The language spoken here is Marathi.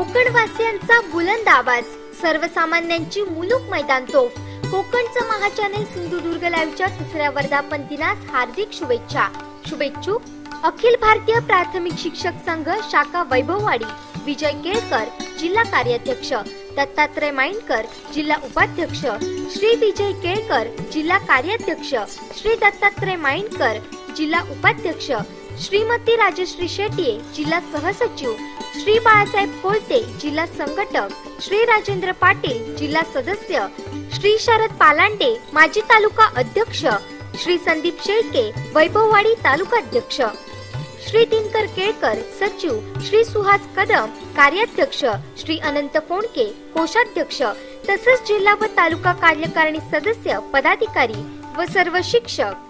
कोकणवासियांचा बुलंद आवाज. सर्वसामान्यांची मुलूक मैदान तोफ. कोकणचं महाचॅनल सिंधुदुर्ग लाईव्हच्या तिसऱ्या वर्धापन दिनास हार्दिक शुभेच्छा. शुभेच्छुक अखिल भारतीय प्राथमिक शिक्षक संघ शाखा वैभववाडी विजय केळकर जिल्हा कार्याध्यक्ष दत्तात्रय माइंडकर जिल्हा उपाध्यक्ष श्री विजय केळकर जिल्हा कार्याध्यक्ष श्री दत्तात्रय माइंडकर जिल्हा उपाध्यक्ष श्रीमती राजश्री शेट्ये जिल्हा सहसचिव श्री बाळासाहेब कोळते जिल्हा संघटक श्री राजेंद्र पाटील जिल्हा सदस्य श्री शरद पालांडे माजी तालुका अध्यक्ष श्री संदीप शेळके वैभववाडी तालुका अध्यक्ष श्री दिनकर केळकर सचिव श्री सुहास कदम कार्याध्यक्ष श्री अनंत फोंडके कोषाध्यक्ष तसंच जिल्हा व तालुका कार्यकारिणी सदस्य पदाधिकारी व सर्व शिक्षक.